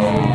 Oh.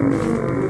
Zacznij